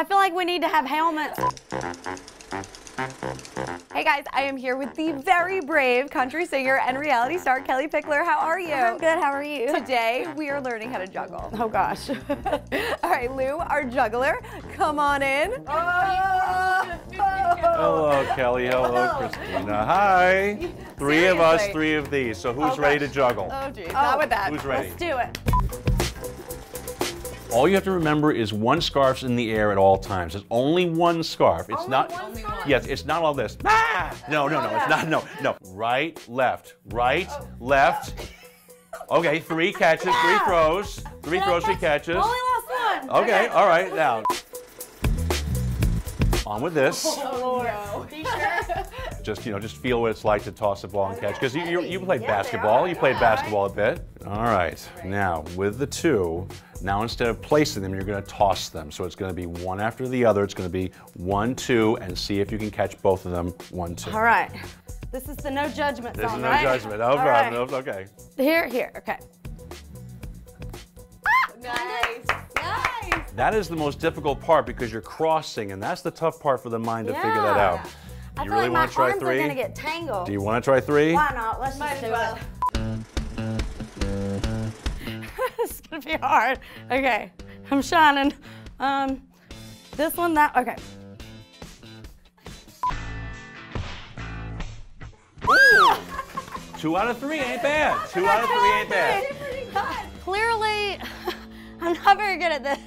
I feel like we need to have helmets. Hey guys, I am here with the very brave country singer and reality star Kellie Pickler. How are you? I'm good. How are you? Today we are learning how to juggle. Oh gosh. All right, Lou, our juggler, come on in. Oh. Hello, Kellie. Hello, oh. Christina. Hi. Three of us, three of these. So who's Oh, ready to juggle? Oh geez, oh. not with that. Who's ready? Let's do it. All you have to remember is one scarf's in the air at all times. There's only one scarf. It's not. Yes, it's not all this. Ah! No, no, no. It's not. No, no. Right, left, right, left. Okay, three catches, three throws, three throws, three catches. Only lost one. Okay, all right, now. On with this. Oh, Lord. Just you know, just feel what it's like to toss a ball and catch. Because you, you you played basketball. You played basketball a bit. All right. Now with the two, now instead of placing them, you're going to toss them. So it's going to be one after the other. It's going to be one, two, and see if you can catch both of them. One, two. All right. This is the no judgment This zone, is no right? judgment. No All problem. right. No, Okay. Here, here. Okay. Ah! Nice. Nice. That is the most difficult part because you're crossing, and that's the tough part for the mind to figure that out. I You feel really like my want to try arms three? are gonna get tangled. Do you want to try three? Why not? Let's Might just as do well. it. Gonna be hard. Okay, I'm shining. Um, this one, that. Okay. Two out of three ain't bad. Two out of three ain't bad. Clearly, I'm not very good at this.